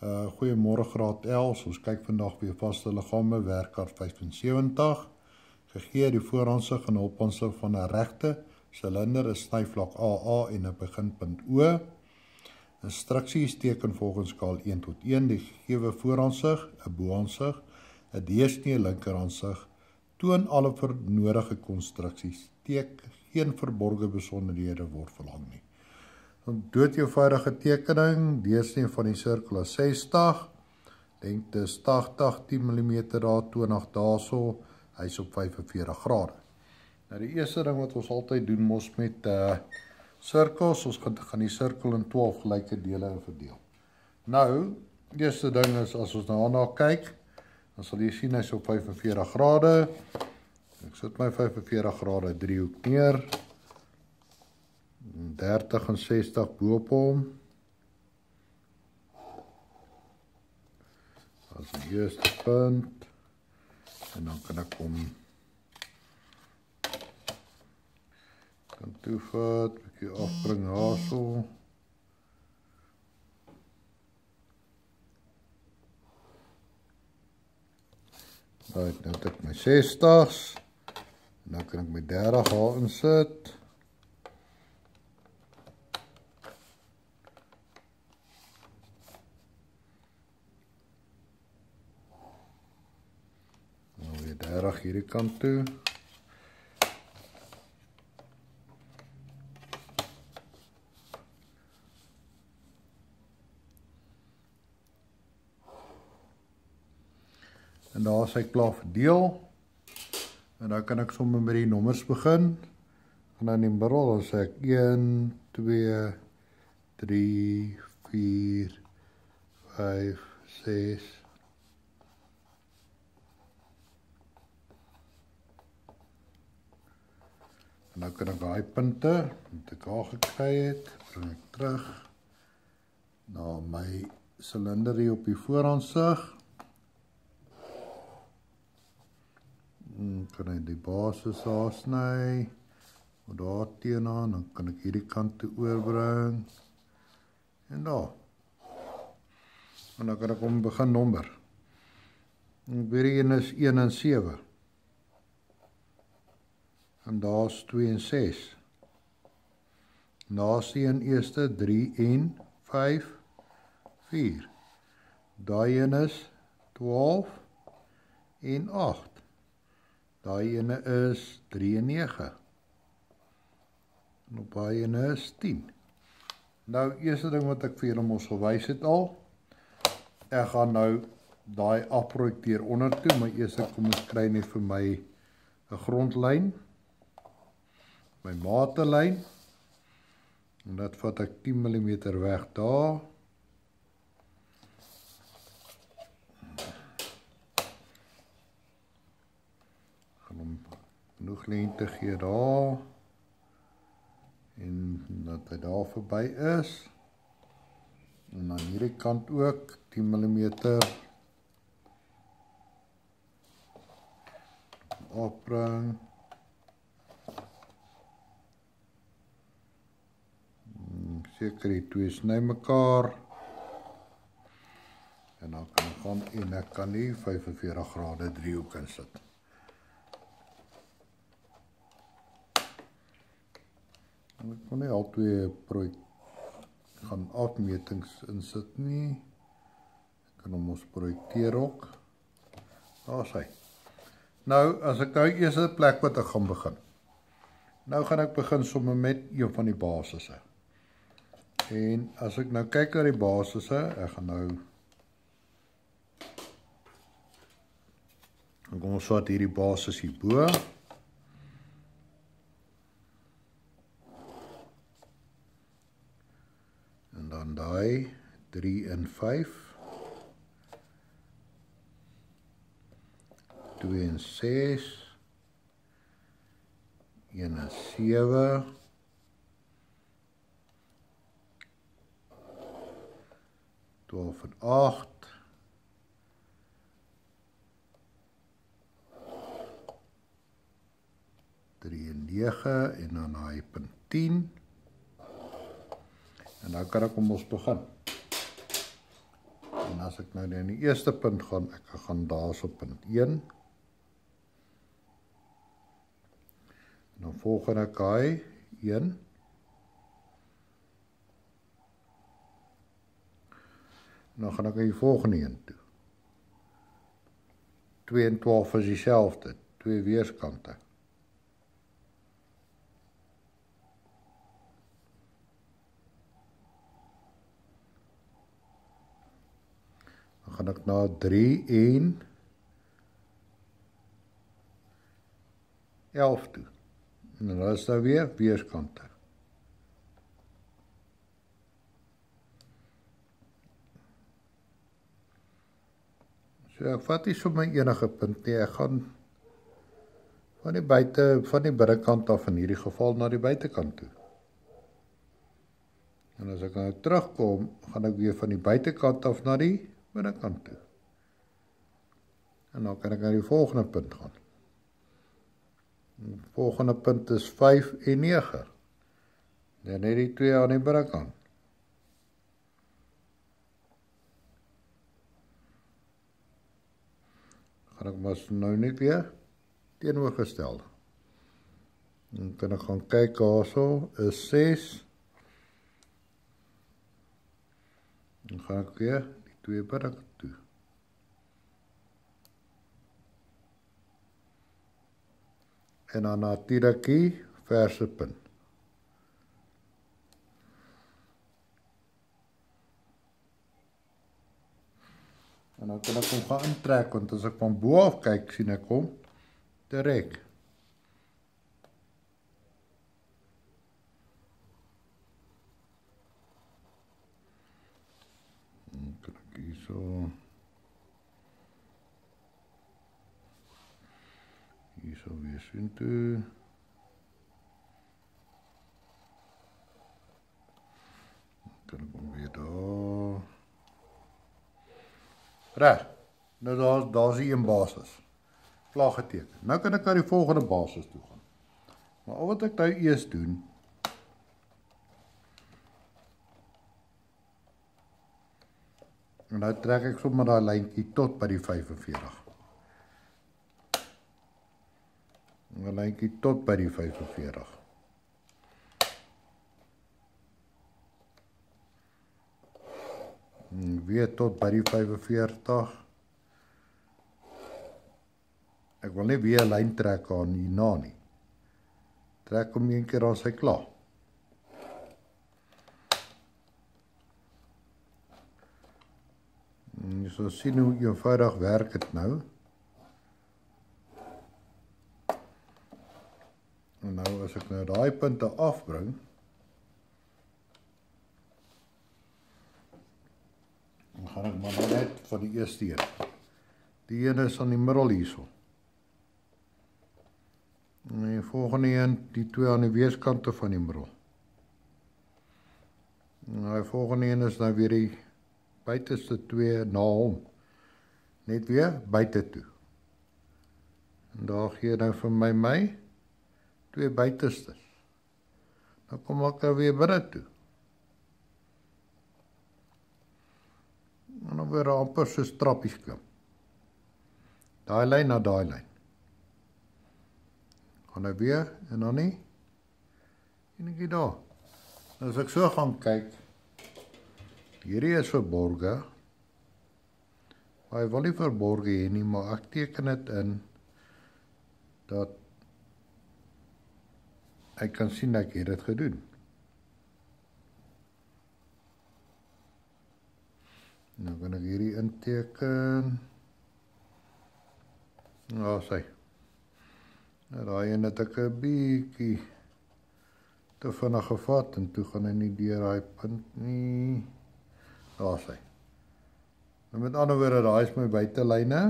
Uh goeiemôre graad 11. Ons kyk vandag weer vaste liggame werkkar 75. Gegee die voorhandsig en hulphandsig van 'n regte silinder is snyvlak AA en 'n beginpunt O. Instruksies teken volgens skaal 1 tot 1 die gegeewe voorhandsig, 'n bohandsig, 'n deesnee linkerhandsig toon alle vernodige konstruksies. Teek geen verborgde besonderhede word verlang nie. 'n Dood eenvoudige tekening, deursnee van die sirkel is 60. Lengte is 80 10 mm daar 20 daarso. Hy's op 45 grade. Nou die eerste ding wat ons altyd doen mos met uh sirkels, ons gaan gaan die sirkel in 12 gelyke dele verdeel. Nou, eerste ding is as ons nou daarna kyk, dan sal jy sien hy's op 45 grade. Ek sit my 45 grade driehoek neer. 30 en 60 bo op hom. As die eerste punt en dan kan ek hom kan toe vat, 'n bietjie afbring daarso. Nou, nou het ek my 60s. Nou kan ek my 30 haar insit. Nou weer 30 hierdie kant toe. En daar is hy klaar verdeel. En dan kan ek sommer met die nommers begin. En dan in middel as ek 1 2 3 4 5 6 En dan kan ek daai punte wat ek al gekry het, bring ek terug na my silinder hier op die voorhandsig. kan ek die basis afsny of daar teenoor dan kan ek hierdie kant toe oorbring. En daar. En dan kan ek hom begin nommer. En weer een is 1 en 7 en daar's 2 en 6 daar's een eerste 3 en 5 4 daai een is 12 en 8 Daai ene is 3 en 9. En op daai ene is 10. Nou eerste ding wat ek vir julle mos gewys het al. Ek gaan nou daai afprojekteer onder toe, maar eers ek kom ons kry net vir my 'n grondlyn. My maatelyn. En dit vat ek 10 mm weg daar. genoeg lengte gee daar en dat hy daar verby is en aan hierdie kant ook 10 mm opbring seker die twee sny mekaar en dan kan ek gaan en ek kan nie 45 grade driehoek insit En ek kon nie al twee projek gaan afmetings insit nie. Ek kan hom ons projekteer ook. Daar is hy. Nou, as ek nou eers 'n plek wat ek gaan begin. Nou gaan ek begin sommer met een van die basisse. En as ek nou kyk na die basisse, ek gaan nou Kom ons vat hierdie basis hierbo. dan daai 3 en 5 2 en 6 1 en 7 12 en 8 3 en 9 en dan daai punt 10 En nou kan ek hom ons begin. En as ek nou net die eerste punt gaan, ek gaan daarso punt 1. En dan volgende kaai 1. En dan gaan ek die volgende een toe. 2 en 12 is dieselfde, twee weerskante. Dan gaan ek na 3 en 11 toe. En dan is daar weer weerskante. So ek vat nie sommer enige punt nie. Ek gaan van die buite van die binnekant af in hierdie geval na die buitekant toe. En as ek nou terugkom, gaan ek weer van die buitekant af na die binnekant toe. En dan kan ek na die volgende punt gaan. Die volgende punt is 5 en 9. Dan net die twee aan die binnekant. Gaan ek mas nou net weer teenoorgestel. Dan kan ek gaan kyk daarso is 6. Dan gaan ek weer die twee brak toe. En dan natuurlik verse punt. En dan kan ek hom gaan intrek want as ek van bo af kyk sien ek hom direk. Kan ek hierso hierso weer sien toe. Kan ek hom weer daar Reg. Nou daar daar's die een basis. Klaar geteken. Nou kan ek na die volgende basis toe gaan. Maar al wat ek nou eers doen En nou trek ek sommer daai lyntjie tot by die 45. 'n Lyntjie tot by die 45. Weer tot by die 45. Ek wil net weer 'n lyn trek aan hierna nie. Trek hom een keer dan sy klaar. En jy sal sien hoe eenvoudig werk dit nou. En nou as ek nou daai punte afbring, Dan gaan ek maar net vir die eerste een. Die een is aan die middel hierso. En die volgende een, die twee aan die weerskante van die middel. En die volgende een is nou weer die buiteste twee na hom. Net weer buite toe. En daar gee nou vir my my twee buitestes. Dan kom ek nou weer binne toe. Weer amper so trappies klim. Daai lyn na daai lyn. Gaan nou weer en dan nie. En ek gee daar. Nou as ek so gaan kyk. Hierdie is verborge. Hy wil nie verborge hê nie, maar ek teken dit in dat ek kan sien ek het dit gedoen. Nou kan ek hierdie inteken. Nou sê. Nou daai een het ek 'n bietjie te vinnig gevat en toe gaan hy nie deur daai punt nie. Daar sê. Nou met ander woorde, daai is my buitelyne.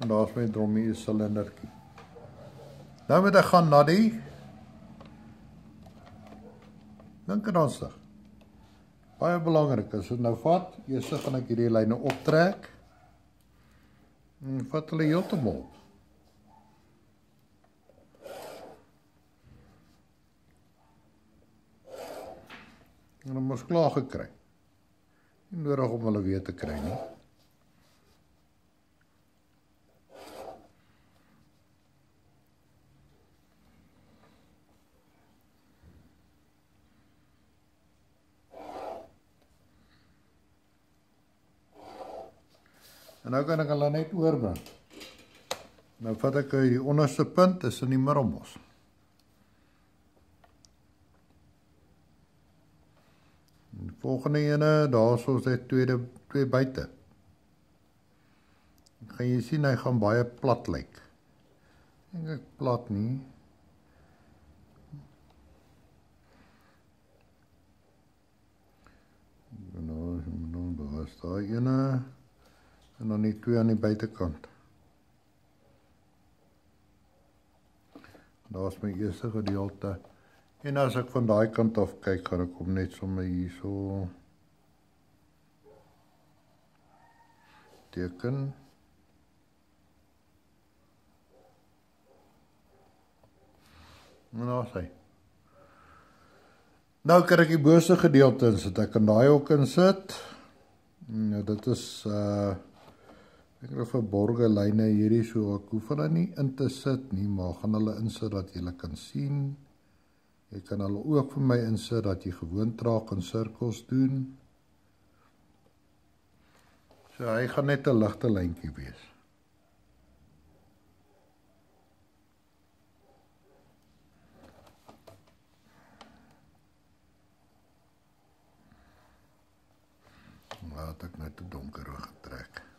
En daar's my drommie silindertjie. Nou moet ek gaan na die linker aanstig. Baie belangrik, as dit nou vat, eers gaan ek hierdie lyne optrek. En vat hulle heeltemal op. En hom ons klaar gekry. Nie nodig om hulle weer te kry nie. En nou kan ek hulle net oorbring. Nou vat ek die onderste punt is in die middelmos. Die volgende ene, daarso is dit tweede twee buite. Gaan jy sien hy gaan baie plat lyk. Dink ek plat nie. Nou, nou, daar is daai ene en dan die twee aan die buitekant. Daar's my eerste gedeelte. En as ek van daai kant af kyk, gaan ek hom net sommer hierso teken. Nou sê. Nou kan ek die bosse gedeelte insit. Ek kan daai ook insit. Nou dit is uh Ek het verborge lyne hierdie so ek hoef hulle nie in te sit nie, maar gaan hulle insit dat jy hulle kan sien. Jy kan hulle ook vir my insit dat jy gewoon traag in sirkels doen. So hy gaan net 'n ligte lyntjie wees. Laat ek net te donker getrek.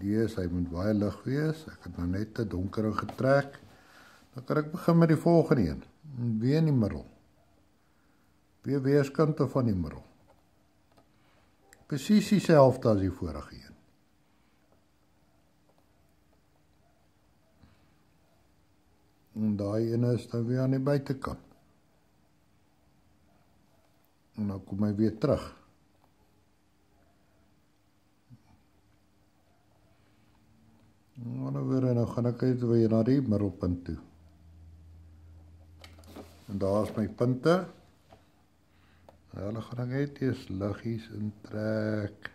Is hy moet baie lig wees. Ek het nou net te donker getrek. Dan kan ek begin met die volgende een. Weer in die middel. Weer weerskante van die middel. Presies dieselfde as die vorige een. En daai een is dan weer aan die buitekant. En dan kom hy weer terug. Nou weer en nou gaan ek uit weer na die middelpunt toe. En daar is my punte. Hulle gaan ek net eers liggies intrek.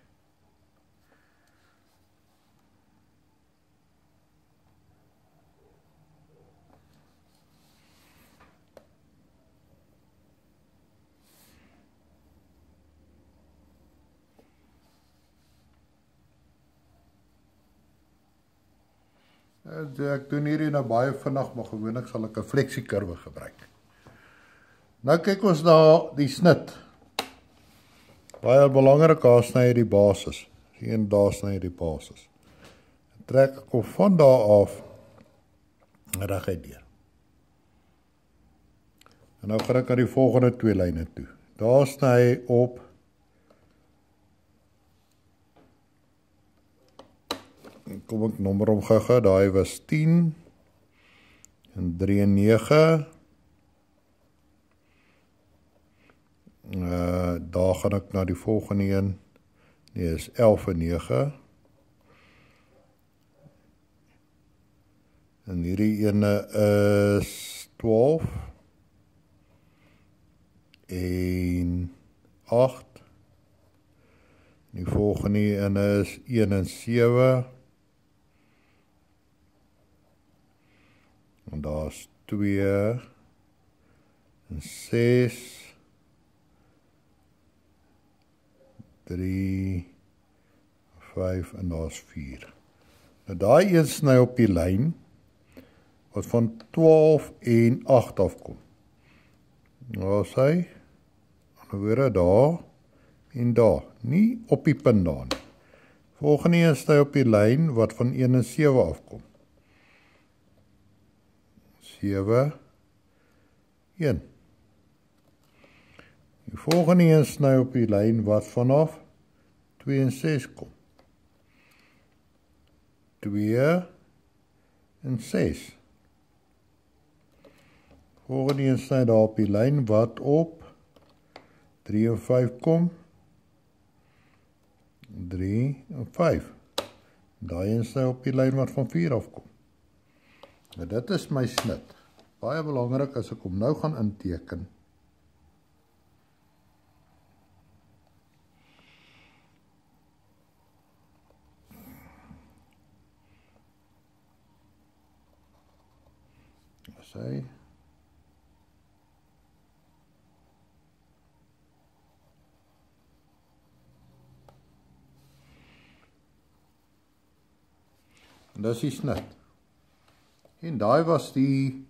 Ek doen hierdie nou baie vinnig, maar gewoonlik sal ek 'n fleksiekurwe gebruik. Nou kyk ons na die snit. Baie belangrik, daar sny jy die basis. Sien daar sny jy die basis. Trek ek hom van daar af reguit deur. En nou gaan ek aan die volgende twee lyne toe. Daar sny hy op kom ek nommer hom gou-gou. Daai was 10 en 3 en 9. Uh daar gaan ek na die volgende een. Nee, is 11 en 9. En hierdie ene is 12 en 8. Die volgende ene is 1 en 7. En daar's 2 en 6 3 5 en daar's 4. Nou daai een sny op die lyn wat van 12 en 8 afkom. Nou sê aanhoore daar en daar, nie op die punt daar nie. Volgende een sny op die lyn wat van 1 en 7 afkom. 7 1 Die volgende een sny op die lyn wat vanaf 2 en 6 kom. 2 en 6. Volgende een sny daar op die lyn wat op 3 en 5 kom. 3 en 5. Daai een sny op die lyn wat van 4 af kom. Nou dit is my snit. baie belangrik as ek hom nou gaan inteken. Sy En dis die snit. En daai was die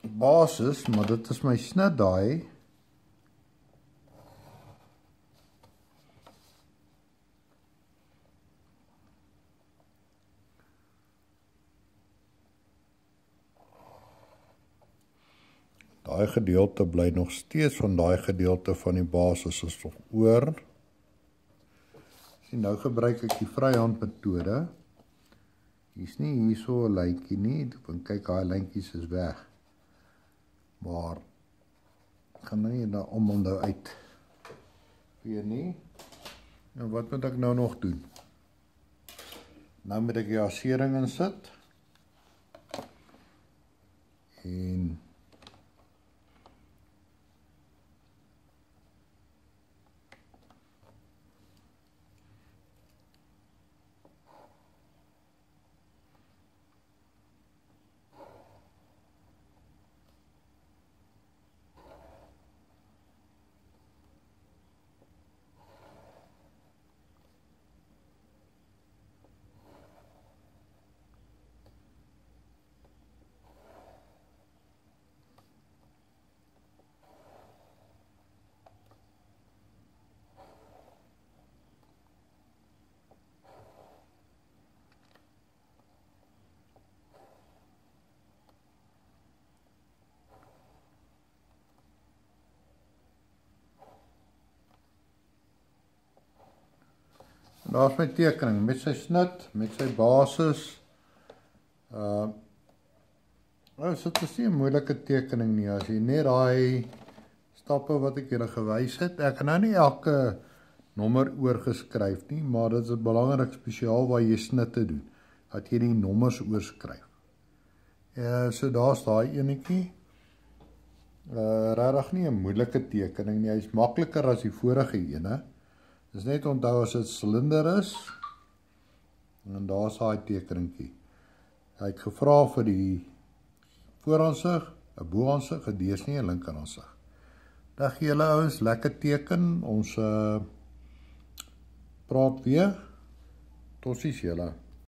basis, maar dit is my snit daai. Daai gedeelte bly nog steeds van daai gedeelte van die basis is nog oor. Sien nou gebruik ek die vryhand metode. Hier's nie hierso 'n lyntjie nie. Kan kyk daai lyntjies is weg. Maar gaan nou nie daar om nou uit. Weer nie. Nou wat moet ek nou nog doen? Nou moet ek die asering insit. En Daar's my tekening met sy snit, met sy basis. Uh Nou, dit is 'n moeilike tekening nie as jy net daai stappe wat ek julle gewys het. Ek het nou nie elke nommer oorgeskryf nie, maar dit is belangrik spesiaal waar jy snitte doen, dat jy die nommers oorskryf. Ja, uh, so daar's daai enetjie. Uh regtig nie 'n moeilike tekening nie. Hy's makliker as die vorige ene. Dis net onthou as dit silinder is en daar's daai tekeningkie. Hy het gevra vir die vooraansig, 'n boaansig, 'n deursnee en 'n linkeransig. Dag julle ouens, lekker teken. Ons uh praat weer. Totsies julle.